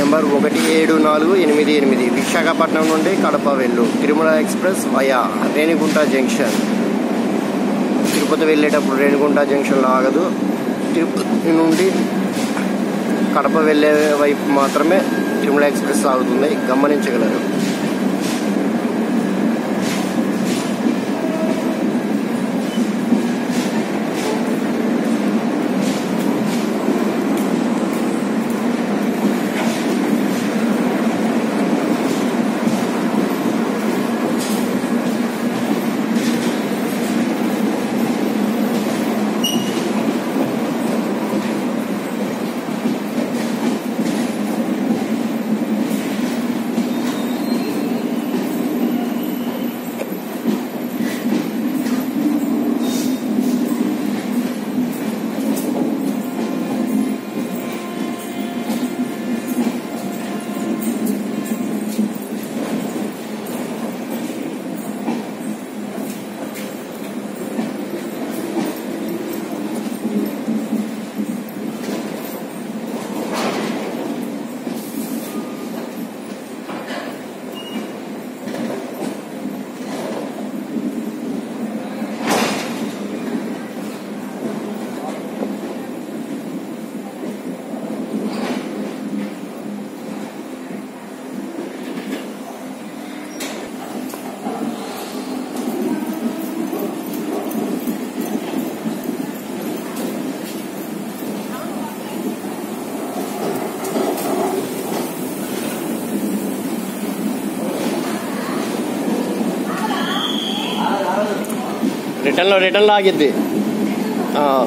Number ఒకటి ఏడు నాలుగు ఎనిమిది ఎనిమిది. విశాఖపట్నం నుండి కడప వెళ్ళు. Tirumala express via Renigunta junction. Tirupati వెళ్ళేటప్పుడు రేణిగుంట జంక్షన్లో ఆగదు తిరుపతి నుండి కడప వెళ్ళే వైపు మాత్రమే తిరుమల ఎక్స్ప్రెస్ ఆగుతుంది గమనించగలరు. ರಿಟರ್ನ್ ರಿಟರ್ನ್ ಆಗಿದೆ ಹಾಂ